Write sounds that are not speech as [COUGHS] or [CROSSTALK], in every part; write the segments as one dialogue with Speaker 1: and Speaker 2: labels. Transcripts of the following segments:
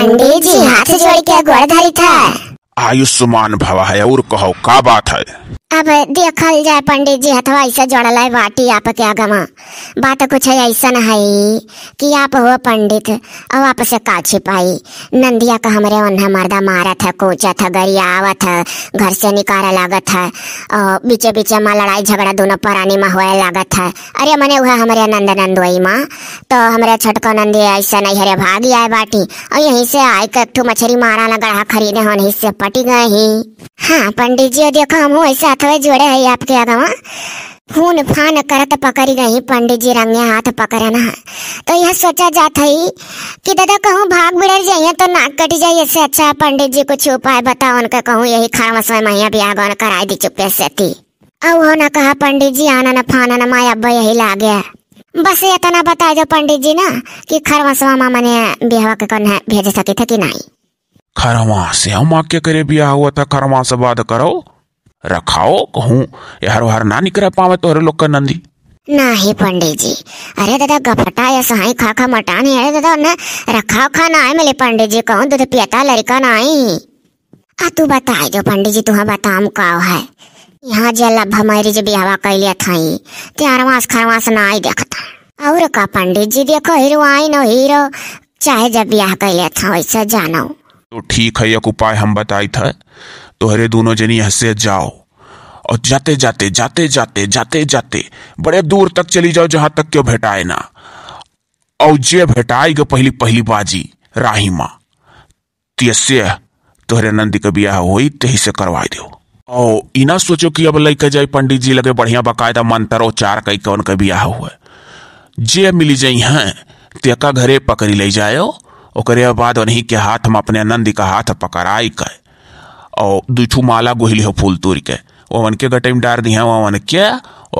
Speaker 1: पंडित जी हाथ जोड़ के गोड़ धरी था।
Speaker 2: आयुष्मान भवा है, और कहो, का बात है?
Speaker 1: अब देखल जाए पंडित जी हथवा, ऐसे जोड़ल है बाटी आपके आगमा। बात कुछ है, ऐसा है कि आप हो पंडित अब आप से का छिपाई। नंदिया का हमरे उन्हें मर्दा मारा था कोचा था गरिया आवत है, घर से निकारा लागत है, और बीचे बीचे माँ लड़ाई झगड़ा दोनों परानी में हुआ लागत है। अरे मने हुआ हमारे नंद नंदोई माँ तो हमारे छोटको नंदी, ऐसा नहीं हरे भागी आए बाटी और यहीं से आए के एक मछली मारा ना गढ़ा खरीदे होने हिस्से पटी गए ही। हाँ पंडित जी देखो, हम ऐसे हाथवे जोड़े है, आपके आगवा खून फान करत पकड़ी गई पंडित जी रंगे हाथ पकड़ना है तो यह सोचा जाता है कि दादा, कहूँ भाग बिड़र जाइए तो नाक कटी जाइए इससे अच्छा पंडित जी कुछ उपाय बताओ, उनका कहूँ यही खड़ा समय मैया ब्याह गौन कराई दी चुपे से थी। अब हो ना कहा पंडित जी आना न फाना न माया अब्बा यही ला गया बस इतना बता दो पंडित जी ना, कि खरवसवा मामा ने ब्याह के कौन भेज सके थे कि नहीं।
Speaker 2: खरवा से हम आके करे, बिया हुआ था खरवा से बाद करो, रखाओ, कहूँ, यार वार ना निकल पावे तोहरे लोग का नंदी।
Speaker 1: नहीं पंडित जी अरे दादा गफटा या सहाई खा खा मटा नहीं अरे दादा उन्हें रखा खाना आए मिले पंडित जी कहूँ दूध पियता लड़का नहीं। आ, तू बता जो पंडित जी तुम्हें बताम का है। यहाँ जलब हमारी जो ब्याह कैलिया थाई त्यार मास खरमास ना आई देखता और का पंडित जी देखो, हीरो आई नो हीरो, चाहे जब ब्याह कैलिया था, वैसे जानो।
Speaker 2: तो ठीक है, एक उपाय हम बताई था। तोहरे दोनों जनी यहाँ से जाओ। और जाते जाते जाते जाते जाते जाते, बड़े दूर तक चली जाओ, जहाँ तक क्यों भेटाए ना। और जे भेटाई गो पहली पहली बाजी राही माँ तियसे तोहरे नंदी के बियाह होई, तही से करवाई दो। और इना सोचो कि अब लइके जाए पंडित जी लगे बढ़िया बकायदा मंत्रोच्चार कई कौन के बियाह हुए जे मिली जाई हैं तेका घरे पकड़ी ले जायो ओकरे बाद उन्हीं के हाथ में अपने नंदी का हाथ पकड़ाई के और दुठू माला गोहिली हो फूल तोड़ के। ओवन के गटे में डार दिया ओवन के।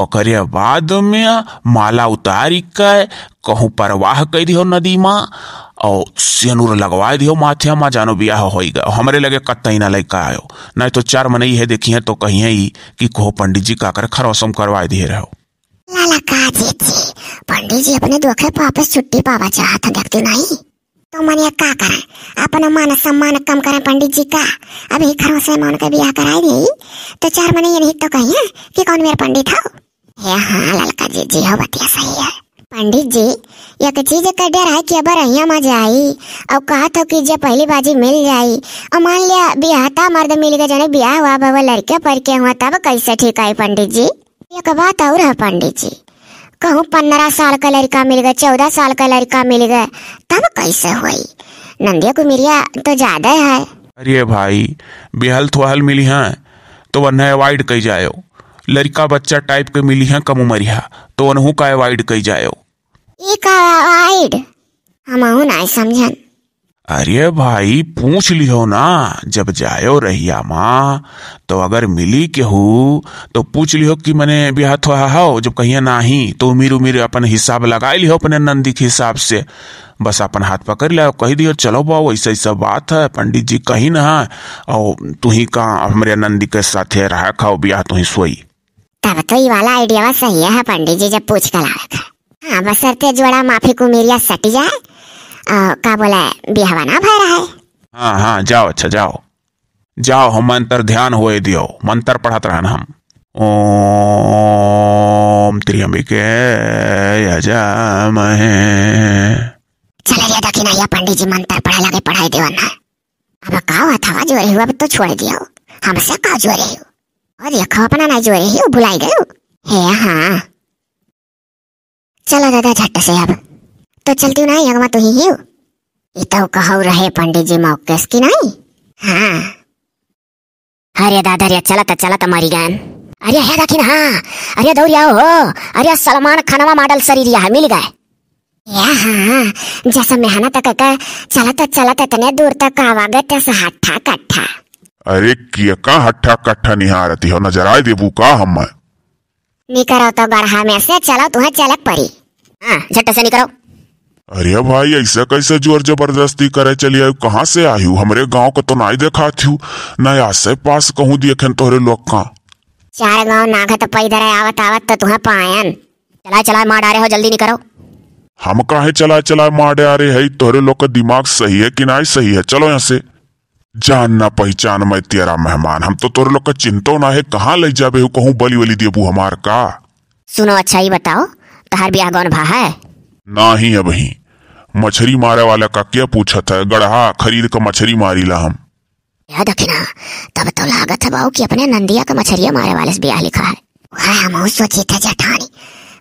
Speaker 2: ओकरे बाद में माला उतारी के कहूँ परवाह कर दियो नदी माँ, और सेनुर लगवा दियो माथे माँ, जानो बियाह हो गया हमरे लगे कत्तई ना लड़का आयो। नहीं तो चार मनई है देखिए तो कहिए ही कि कहो पंडित जी का कर खरौसम करवा दिए रहो।
Speaker 1: लाला का जी जी? पंडित जी अपने दुखे वापस छुट्टी पावा चाहत देखते नहीं। तो मन का करें? अपना मान सम्मान कम करें पंडित जी का। अभी घरों से मान का ब्याह कराई नहीं तो चार महीने ये नहीं तो कहिए कि कौन मेरा पंडित हो? ये हाँ ललका जी जी हो, बतिया सही है। पंडित जी, एक चीज़ का डर है कि अबर अहिया में जाई। और कहा तो कि जब पहली बाजी मिल जाई। और मान लिया ब्याहता मर्द मिल गया, जाने ब्याह हुआ बाबा लड़के पर के हुआ, तब कैसे ठीक आई पंडित जी? एक बात और है पंडित जी। कहूँ पंद्रह साल का लड़का मिल गया चौदह साल का लड़का मिल गया तब कैसे हुई? नंदिया को मिलिया तो ज़्यादा है।
Speaker 2: अरे भाई बेहल थोहल मिली है तो वह अवॉइड कही जायो। लड़का बच्चा टाइप के मिली है कम उमरिया तो उनहू का अवॉइड कई जायो।
Speaker 1: एक अवॉइड हम ना समझन।
Speaker 2: अरे भाई, पूछ लियो ना, जब जायो रहिया माँ तो अगर मिली केहू तो पूछ लियो कि मैंने ब्याह थोड़ा हो जब कहिए नाही तो उमीर उमीर अपन हिसाब लगा लियो अपने नंदी के हिसाब से। बस अपन हाथ पकड़ लिया, कह दियो, चलो बाबू ऐसा ऐसा बात है, पंडित जी कही ना और तू ही का हमारे नंदी के साथ रहा, खाओ ब्याह, तू ही सोई।
Speaker 1: तब तो ये वाला आइडिया सही है, पंडित जी, जब पूछ कर हाँ बस सरते जोड़ा माफ़ी को मेरिया सट जाए आ, का बोला बिहवा ना भय रहा है।
Speaker 2: हाँ हाँ जाओ अच्छा जाओ। जाओ हम मंत्र ध्यान हुए दियो। मंत्र पढ़त रहन हम। ओम त्र्यंबिके यजामहे।
Speaker 1: चले गया दक्षिण या पंडित जी मंत्र पढ़ा लगे पढ़ाई देवना अब का हुआ था जो रही हुआ तो छोड़ दिया। हमसे का जो रही हो और देखो अपना ना जो रही हो भुलाई गए हे हाँ। चलो दादा झट से अब। तो चलती ना यगमा तो ही हो ये तो कहू रहे पंडित जी मौकेस की नहीं? हाँ। अरे दादा रे चलत चलत मरी गए अरे है दखिन हाँ। अरे दौड़िया हो। अरे सलमान खानवा मॉडल शरीर है मिल गए। या हाँ। जैसा मेहनत करके चलत चलत इतने दूर तक आवागत तैसे हट्ठा कट्ठा।
Speaker 3: अरे किया का हट्ठा कट्ठा निहारती हो? नज़र आए देबू का हम
Speaker 1: निकरो तो गढ़ा में से चलो तुम्हें चलक पड़ी हाँ झट से निकलो
Speaker 3: अरे भाई ऐसा कैसे ज़ोर ज़बरदस्ती करे? चलिए कहाँ से आई हूँ हमरे गाँव को तो नहीं देखा थी न आसे पास कहूँ देखे तोहरे लोग का?
Speaker 1: चार गाँव नागत पैदर आवत आवत तो तुम्हें पायन चला चला मार डारे हो जल्दी निकलो
Speaker 3: हम काहे चला चला मारे आ रहे है? तोहरे लोग का दिमाग सही है कि नहीं सही है? चलो यहाँ से। जान ना पहचान मैं तेरा मेहमान। हम तो तोरे लोग का चिंतो ना है कहाँ ले जाबे? कहूँ बली वली देबू हमार का।
Speaker 1: सुनो अच्छा ही बताओ तहार ब्याह कौन भा है?
Speaker 3: ना ही है मछली मारे वाला का क्या पूछत है? गढ़ा खरीद के मछली मारी ला हम।
Speaker 1: याद रखना, तब तो लागत है बाबू कि अपने नंदिया का मछरिया मारे वाले से ब्याह लिखा है। वह हम सोची थे जठानी,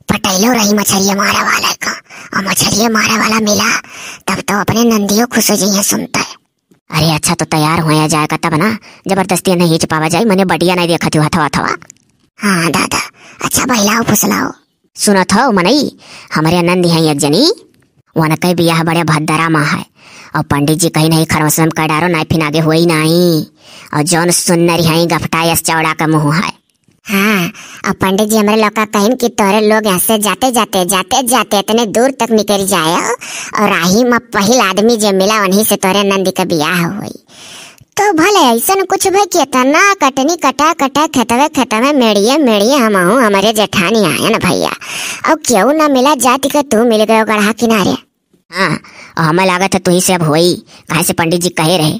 Speaker 1: पटेलो रही मछरिया मारे वाले का, और मछरिया मारे वाला मिला, तब तो अपने नंदियों खुश हो जाइए सुनता है। अरे अच्छा तो तैयार हो जाएगा तब ना, ज़बरदस्ती नहीं हिच पावा जाए, मैंने बढ़िया नहीं देखा थी हथवा हथवा हाँ दादा अच्छा बहलाओ, फुसलाओ। सुनो थो मनई हमारे नंदी है एक जनी वन कई बियाह बड़े भद्दरा माँ है। और पंडित जी कहीं नहीं खरवसम कर डारो नाई फिन आगे हुई नहीं। और जौन सुन्नर है गफटा यस चौड़ा का मुँह है। हाँ और पंडित जी हमारे लोग का कहीं कि तोरे लोग यहाँ से जाते जाते जाते जाते, इतने दूर तक निकल जाए और राही में पहिल आदमी जो मिला वहीं से तोरे नंदी का बियाह हुई। तो भले ऐसा कुछ भाई कि तना कटनी कटा कटा, खतवे खतवे, मेड़िए मेड़िए हम हमारे जेठानी आए ना भैया। अब क्यों ना मिला जाति का तू मिल गयो गढ़ा किनारे। हाँ और हमें लागत है तू ही से अब हुई। कहा से पंडित जी कहे रहे?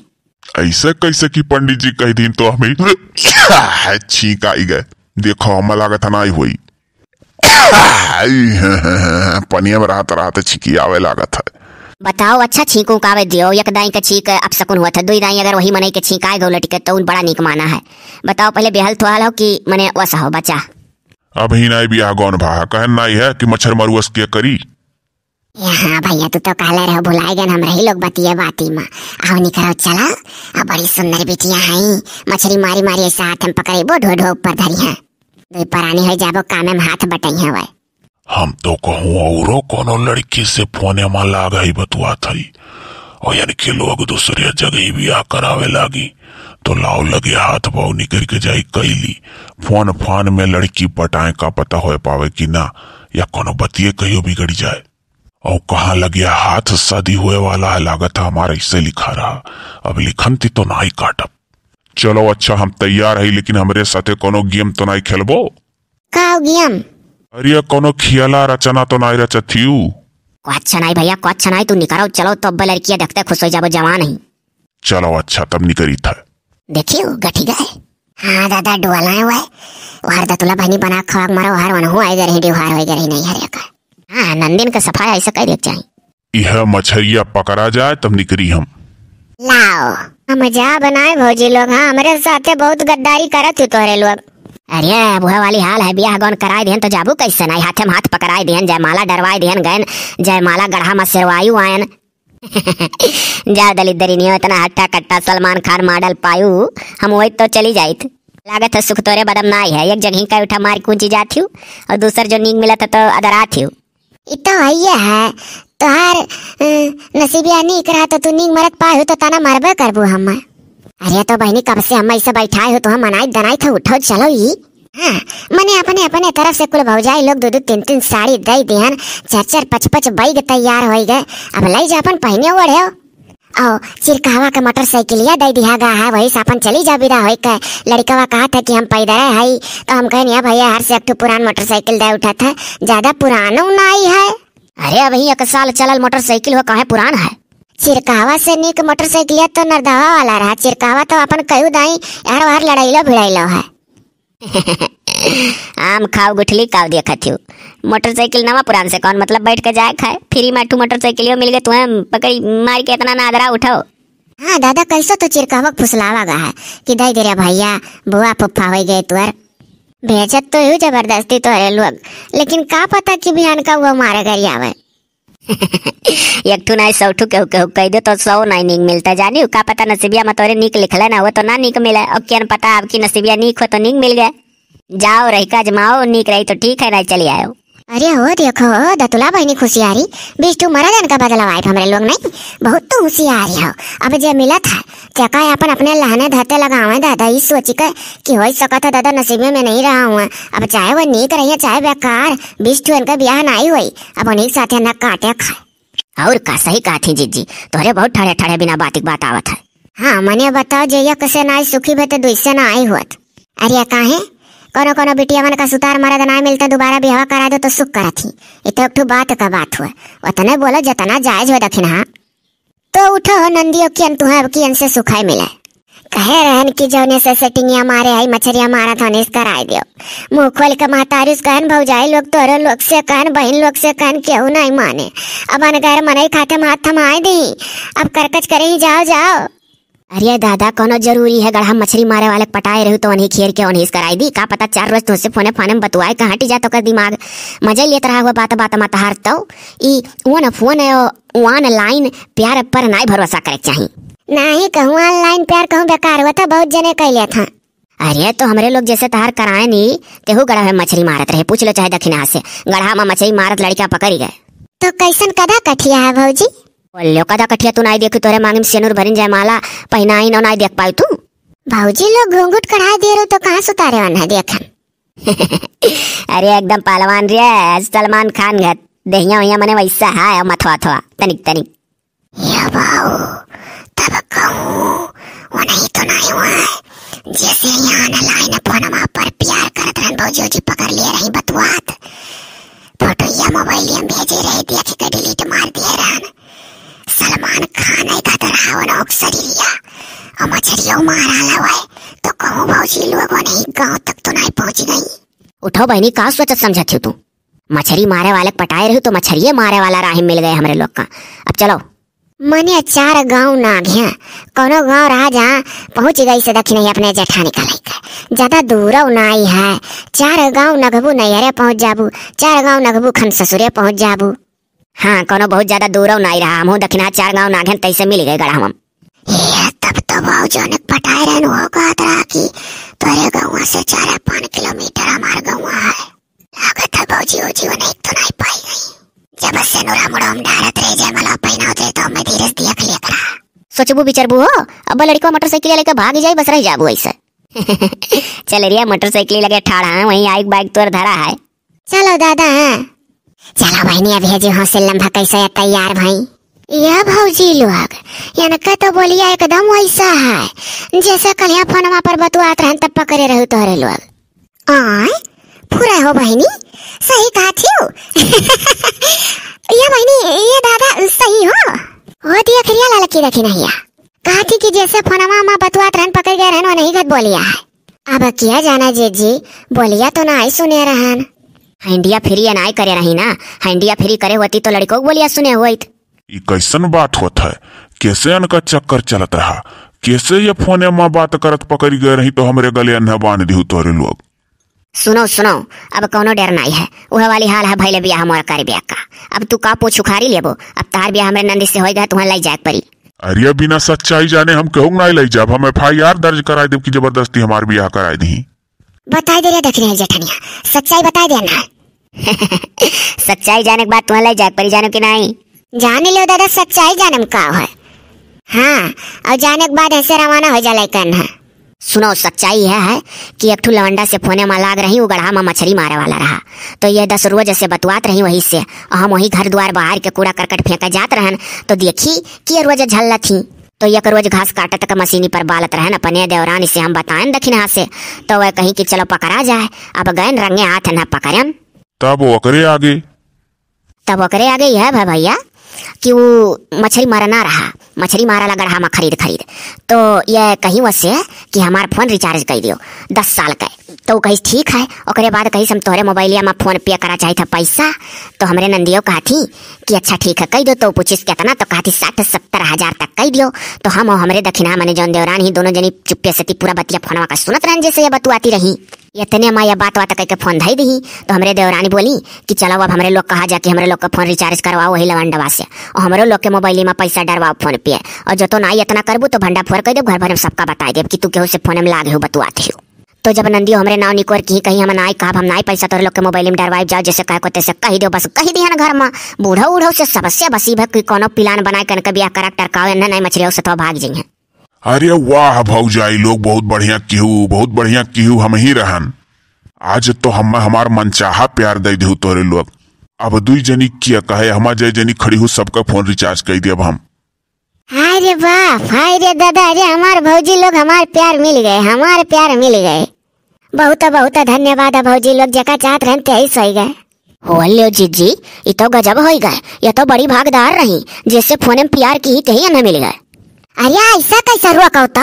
Speaker 3: ऐसे कैसे कि पंडित जी कह दिन तो हमें [COUGHS] छींक आई गए। देखो हम लागत है नहीं हुई। [COUGHS] पनिया में रहते रहते छिकी आवे लागत है।
Speaker 1: बताओ अच्छा छींकू कावे दियो। एक दाई का छींक अब सकुन हुआ था। दुई दाई अगर वही मने के छींक आए गौलट के तो उन बड़ा निक माना है। बताओ पहले बेहल थुआल हो कि मने वसा हो बचा।
Speaker 3: ही नहीं बियाह गौन भा कहन नहीं है कि मच्छर मरुअस के करी?
Speaker 1: हाँ भैया, तू तो कहले रहो भुलाए गए हम रही लोग बतिए बाती में। आओ निकलो, चला। अब बड़ी सुंदर बिटिया है। मछली मारी मारी ऐसा हाथ में पकड़ी बो ढो ढो ऊपर धरी, है। दुई परानी हो जाबो, कामे में हाथ बटई है
Speaker 3: हम तो कहूँ, औरो कोनो लड़की से फोने में लाग ही बतुआ थी और यानी कि लोग दूसरे जगह बियाह करावे लागी। तो लाओ लगे हाथ बाऊ निकल के जाई कैली। फ़ोन फान में लड़की पटाए का पता हो पावे कि ना, या कोनो बतिये कहियो बिगड़ जाए। और कहाँ लगे हाथ शादी हुए वाला है? लागत है हमारा इससे लिखा रहा। अब लिखन थी तो ना ही काटब। चलो अच्छा हम तैयार है लेकिन हमरे साथे कोनो गेम तो नहीं खेलबो।
Speaker 1: का गेम?
Speaker 3: अरे कोनो खियाला रचना तो नहीं रचथियू।
Speaker 1: को अच्छा नहीं भैया को अच्छा नहीं तू निकलो चलो तो अब लड़कियाँ देखते खुश हो जाबो जवान ही।
Speaker 3: चलो अच्छा तब निकली था।
Speaker 1: देखियो गठी गए। हाँ दादा डुआला है वह वार दतुला बहनी बना खवाक मारो हार वन हुआ इधर ही डिहार हो ही नहीं हरे का हाँ नंदिन का सफ़ाई ऐसा कह देख चाहिए
Speaker 3: यह मछरिया पकड़ा जाए तब निकली हम।
Speaker 1: लाओ हम जा बनाए भौजी लोग हाँ हमारे साथे बहुत गद्दारी करत हो तोरे लोग। अरे बुआ वाली हाल है बियाह गौन कराए दिहन तो जाबू कैसे नहीं हाथे में हाथ पकड़ाए दिहन जयमाला डरवाए दिहन गयन जयमाला गढ़ा में सिरवायु आयन। [LAUGHS] जा दलित दरिनियो इतना हट्टा कट्टा सलमान खान मॉडल पायू हम वही तो चली जाइत। लागत है सुख तोरे बदम नाई है एक जगह का उठा मार कूची जाती और दूसर जो नींद मिला था तो अदरात हूँ इतो है है। तोहार नसीबिया नहीं करा तो तू नींद मरत पाए हो तो तना मरबे करबू हम अरे तो बहनी, कब से हम ऐसे बैठाए हो तो हम मनाई दनाई था, उठो चलो ही हाँ मने अपने अपने तरफ़ से कुल भौजाई लोग दो दो तीन तीन साड़ी दई दिहन। चार चार पच पच बैग तैयार हो गए। अब लई जा अपन, पहने ओढ़े हो। आओ चिरकावा का मोटरसाइकिलिया दे दिया गा है वही से अपन चली जा बिदा होई के। लड़कवा कहा था कि हम पैदल है तो हम कहनी भैया, हर से एक पुरान मोटरसाइकिल दे उठा था, ज़्यादा पुराना नहीं है। अरे अभी एक साल चलल मोटरसाइकिल हो, कहे पुरान है। चिरकावा से निक मोटरसाइकिलिया तो नरदवा वाला रहा। चिरकावा तो अपन कयू दाई यार वार लड़ाइलो भिड़ाइलो है। [LAUGHS] आम खाओ गुठली खाओ देखा थी मोटरसाइकिल नवा पुरान से कौन मतलब बैठ के जाए खाए? फ्री में टू मोटरसाइकिल मिल गए तुम्हें पकड़ी मार के इतना नादरा उठाओ। हाँ दादा कैसे तो चिरकावक फुसलावा गा है। कि दे दे भैया बुआ पप्पा हो गए तुअर। भेजत तो यू ज़बरदस्ती तो है लोग। लेकिन का पता कि बिहान का वो मारे घर आवे? [LAUGHS] एक ठू नहीं सौ ठू केहू केहू कह दे तो सौ नहीं नीक मिलता। जानी का पता नसीबिया में तोरे नीक लिखले ना हो तो ना नीक मिले। और क्या पता आपकी नसीबिया नीक हो तो नीक मिल गए। जाओ रही का जमाओ नीक रही तो ठीक है नहीं चली आयो। अरे हो देखो दतुला बहनी खुशियारी। बीस टू मरा जन का बदला वाइफ हमारे लोग नहीं? बहुत तो होशियारी हो। अब जे मिला था चका अपन अपने लहने धरते लगावे दादा इस सोच के कि हो सका था दादा नसीबे में नहीं रहा हूँ अब चाहे वो नीक रही चाहे बेकार बीस टू इनका ब्याह नहीं हुई अब उन्हीं साथे न काटे खाए। और का सही कहा थी जीजी तोरे बहुत ठड़े ठड़े बिना बातिक बात आवत है। हाँ मने बताओ जे यक से ना सुखी भे तो दुई से ना आई हुआ अरे काहे? कोनो कोनो बिटिया मन का सुतार मरद ना मिलता, दोबारा ब्याह करा दो तो सुख ही ये तो एक बात का बात हुआ। उतने बोलो, जितना जायज़ हो दखिन हाँ। तो उठो नंदियों की तुहे अब की से सुखाई मिले। कहे रहन की जौने से सेटिंगिया मारे आई, मछरिया मारा था ने कराई दियो। मुँह खोल के महतारिस कहन, भौजाई लोग तोरे लोग से कहन, बहन लोग से कहन केहू नहीं माने? अब अनगर मनई खाते हाथ थमाए दी अब करकच करे ही, जाओ जाओ। अरे दादा कोनो ज़रूरी है? गढ़ा मछली मारे वाले पटाए रहू तो उन्हीं खेर के उन्हीं कराई दी। का पता चार रोज तुझसे फोने फाने में बतुआए कहाँ हटी जा तो कर दिमाग। मज़ा लेत रहा हुआ बात बात मत हार तो ई वन फ़ोन वन लाइन प्यार पर नहीं भरोसा करे चाहिए नहीं कहूँ ऑनलाइन प्यार कहूँ बेकार हुआ था बहुत जने कैले था। अरे तो हमरे लोग जैसे तहार कराए नहीं तेहू गढ़ा में मछली मारत रहे। पूछ लो चाहे दक्षिणा से। गढ़ा में मछली मारत लड़का पकड़ी गए। तो कैसन कदा कठिया है भौजी? बोलो कदा कठिया तू नहीं देखी तोरे मांगे में सेनुर भरिन जाए माला पहना ही नहीं देख पाई तू। भौजी लोग घूंघट कढ़ा दे रहे तो कहाँ सुतारे वन है देखन? [LAUGHS] अरे एकदम पहलवान रे सलमान खान घत दहिया वहिया मने वैसा है मथवा थवा तनिक तनिक। या बाऊ तब कहूँ वो नहीं तो नहीं हुआ है। जैसे यहाँ न लाइन फोनमा पर प्यार करत रहन भौजी जी पकड़ लिए रही बतवात फ़ोटो या मोबाइल में भेजे रहे देख के डिलीट मार दिए सलमान खान का रावण और शरीरिया और मछलियों मारा लवाए तो कहूँ भौजी लोगों ने गाँव तक तो नहीं पहुँच गई। उठो बहनी का सोचत समझत तू? मछली मारे वाले पटाए रही तो मछलिए मारे वाला राही मिल गए हमारे लोग का। अब चलो। मने चार गाँव ना गया कोनो गाँव रहा जहाँ पहुँच गई से दक्षिण अपने जेठानी का लेकर। ज़्यादा दूर नाई है। चार गाँव नगबू नैहरे पहुँच जाबू। चार गाँव नगबू खन ससुरे पहुँच जाबू। हाँ कोनो बहुत ज़्यादा दूर नहीं रहा। हम दक्षिणा चार गाँव नागन तैसे मिल गए गड़ा हम। ये तब तो बहुत जो पटाए रहन हो कहत रहा कि तोरे गाँव से चार पाँच किलोमीटर हमार गाँव है। लागत है भौजी वो जीवन एक तो नहीं पाई गई। जब से नूरा मुड़म डारत रहे जय मला पहिना होते तो मैं धीरे से देख लिया करा सोचबू बिचरबू हो अब लड़को मोटरसाइकिल लेके भाग जाई बस रह जाबू ऐसे। [LAUGHS] चल रिया मोटरसाइकिल लगे ठाड़ा है वहीं आइक बाइक तोर धरा है। चलो दादा हाँ। चलो बहनी अभी जी हौसले लंबा कैसे तैयार भाई। यह भौजी लोग इनका तो बोलिया एकदम वैसा है। जैसे कलिया फोनमा पर बतुआत रहन तब पकड़े रहू तोरे लोग। आय पूरा हो बहनी? सही कहा थी [LAUGHS] ये बहनी ये दादा सही हो? हो दिया खरिया लाल की रखी नहीं कहा थी कि जैसे फोनमा में बतुआत रहन पकड़ गए रहन वो नहीं गत बोलिया है। अब किया जाना जी जी बोलिया तो ना आई सुने रहन। हंडिया फ्री नाई करे रही ना? हंडिया फ्री करे होती तो लड़को को बोलिया सुने हुई
Speaker 3: ई कैसन बात होत है? कैसे अनका चक्कर चलत रहा? कैसे ये फोने में बात करत पकड़ गए रही तो हमरे गले अन्ना बाँध दी तोरे लोग?
Speaker 1: सुनो सुनो अब कोनो डर नहीं है। वह वाली हाल है भैले बिया हमारा कर बिया का। अब तू का पूछ उखारी लेबो। अब तार बिया हमरे नंदी से होएगा तुहं लाई जाए परी।
Speaker 3: अरे बिना सच्चाई जाने हम कहूँ नहीं ले जाब? हम एफ़ आई आर दर्ज कराए देव की ज़बरदस्ती हमार बिया कराए दी
Speaker 1: बताई दे रे दक्षिण जेठनिया सच्चाई बताई देना [LAUGHS] सच्चाई जाने के बाद तुम्हें ले जाए परी जानो कि नहीं जाने लो दादा सच्चाई जानम का है। हाँ और जाने के बाद ऐसे रवाना हो जा लेकिन है। सुनो सच्चाई यह है कि एक ठू लवंडा से फोने में लाग रही गढ़ा में मछली मारे वाला रहा। तो ये दस रोज से बतुआत रही वही से हम वही घर द्वार बाहर के कूड़ा करकट फेंका जात रहन। तो देखी कि रोज झल्ला थी। तो एक रोज घास काटत तक मशीनी पर बालत रहन अपने देवरान इसे हम बताएँ दखिन हाथ से। तो वह कहीं कि चलो पकड़ा जाए। अब गए रंगे हाथ न पकड़म
Speaker 3: तब ओकरे आगे।
Speaker 1: तब ओकरे आगे यह भैया। कि वो मछली मारा ना रहा। मछली मारा लगा रहा खरीद खरीद। तो ये कहीं वैसे कि हमार फ़ोन रिचार्ज कर दियो, दस साल का तो वो कही ठीक है, ओकरे बाद कही हम तोहरे मोबाइलिया में फ़ोन पे करा चाहिए था पैसा तो हमरे नंदियो कहा थी कि अच्छा ठीक है, कह दो तो पूछिस कितना तो कहा थी साठ, सत्तर हज़ार तक कह दियो। तो हम और हमरे दक्षिणा मने जौन देवरान ही दोनों जनी चुप्पे से पूरा बतिया फोनवा का सुनत रहन जैसे ये बतुआती रही। इतने माँ बात बात कह के फ़ोन धई दी तो हमरे देवरानी बोली कि चलो अब हमरे लोग कहा जाके हमरे लोग का फ़ोन रिचार्ज करवाओ, वही लवंडवा से। और हमरो लोग के मोबाइल में पैसा डरवाओ फ़ोन पे। और जो तो ना इतना करबू तो भंडा फोर कर दे घर भर में सबका बता दे कि तू केहू से फ़ोन में लागे हो बतुआते हो तो जब नंदियो हमरे नाव निकोर की, कहीं हम नाई कहा हम नाई पैसा तोरे लोग के मोबाइल में डरवाई जाओ, जैसे कहे को तैसे कही दो बस कही दिया घर में। बूढ़ा उढ़ो से सबसे बसी भर कोई कोनो प्लान बनाए कन के बिया करक टरकावे ना नहीं मछलियों से तो भाग जाइए
Speaker 3: अरे वाह भौजाई, लोग बहुत बढ़िया केहू बहुत बढ़िया केहू हम ही रहन। आज तो हम, हमार मनचाहा प्यार दे दू तोरे लोग। अब दुई जनी किया कहे हमा जय जनी खड़ी हो, सबका फ़ोन रिचार्ज कर दिया हम।
Speaker 1: हाय रे बाप हाय रे दादा, अरे हमार भौजी लोग हमार प्यार मिल गए, हमार प्यार मिल गए। बहुत बहुत धन्यवाद है भौजी लोग, जका चाहत रहन ते ही सही गए। होलियो जीजी ये तो गजब हो गए, ये तो बड़ी भागदार रही जिससे फ़ोन में प्यार की ही कहीं न मिल गए। अरे ऐसा कैसा रुआ कहो तो?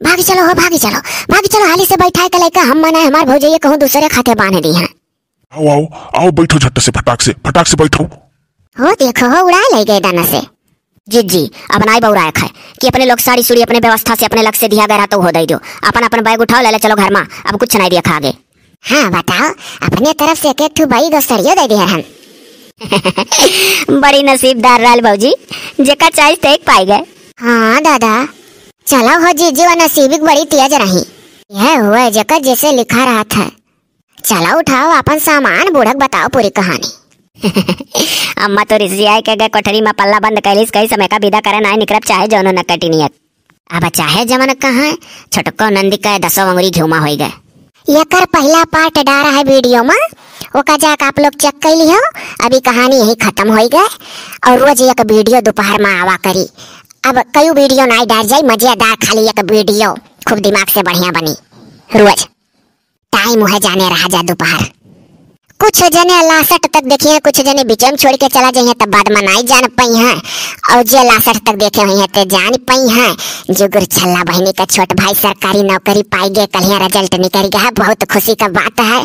Speaker 1: भाग चलो हो भाग चलो। भाग चलो हाली से बैठा के लेकर हम मना हमार भौजी ये कहूँ दूसरे खाते बाँध दी हैं।
Speaker 3: आओ आओ आओ बैठो झट्ट से फटाक से फटाक से बैठो।
Speaker 1: हो देखो हो उड़ा ले गए दाना से। जी जी अब नाई बउराए है कि अपने लोग साड़ी सुड़ी अपने व्यवस्था से अपने लग से दिया गया तो हो दे दो। अपन अपन बैग उठाओ ले ले चलो घर में। अब कुछ नहीं दिया खागे हाँ बताओ अपने तरफ़ से एक ठू भाई दोस्तरियो दे दिया हम [LAUGHS] बड़ी नसीबदार राल भौजी जेका चाहिए ते एक पाई गए। हाँ दादा। चलो हो जीजी व नसीबिक बड़ी तेज रही। यह हुआ जेकर जैसे लिखा रहा था। चलो उठाओ अपन सामान, बूढ़क बताओ पूरी कहानी। [LAUGHS] अम्मा तो रिसिया के गए कोठरी में पल्ला बंद कैलिस कई समय का विदा करे नाय निकरब, चाहे जौनो न कटी नियत। अब चाहे जमन कहा, छोटको नंदी का दसो अंगुरी झूमा हो गए। यकर पहला पार्ट डारा है वीडियो में ओका जाक आप लोग चेक कर लियो, अभी कहानी यही खत्म हो गए, और रोज एक वीडियो दोपहर में आवा करी। अब कई वीडियो नहीं डाल जाई मज़ेदार खाली एक वीडियो खूब दिमाग से बढ़िया बनी। रोज। टाइम है जाने रहा जा दोपहर। कुछ जने लासठ तक देखिए, कुछ जने बीच में छोड़ के चला जाइए, तब बाद में नहीं जान पाई हैं। और जे लासठ तक देखे हुई हैं तो जान पाई हैं। जुगुर छल्ला बहनी का छोट भाई सरकारी नौकरी पाई गए कल रिज़ल्ट निकल गया है बहुत खुशी का बात है।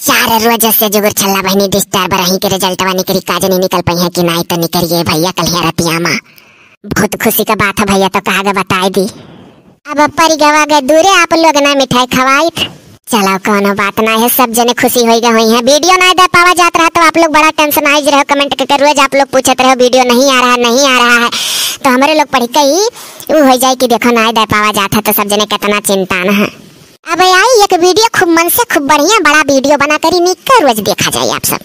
Speaker 1: चार रोज से जुगुर छल्ला बहनी डिस्टर्ब रही के रिज़ल्ट निकली काज नहीं निकल पाई है कि नहीं तो निकल गए भैया कल रतिया माँ बहुत खुशी का बात है भैया तो कहा बताई दी। अब परी गवा गए, दूरे आप लोग ना मिठाई खवाई चलो कोनो बात ना है, सब जने खुशी हो गए हुई है। वीडियो ना दे पावा जात रहा तो आप लोग बड़ा टेंशन आइज़ रहे कमेंट करके रोज आप लोग पूछते रहे, वीडियो नहीं आ रहा है नहीं आ रहा है। तो हमारे लोग पढ़ के ही वो हो जाए कि देखो ना दे पावा जाता तो सब जने कितना चिंता न है। अब आई एक वीडियो, खूब मन से खूब बढ़िया बड़ा वीडियो बना कर निकल रोज देखा जाए आप सब।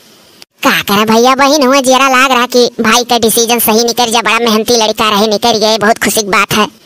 Speaker 1: का करा भैया बहन, हुआ जेरा लाग रहा कि भाई का डिसीज़न सही निकल जा, बड़ा मेहनती लड़का रहे, निकल गए, बहुत खुशी की बात है।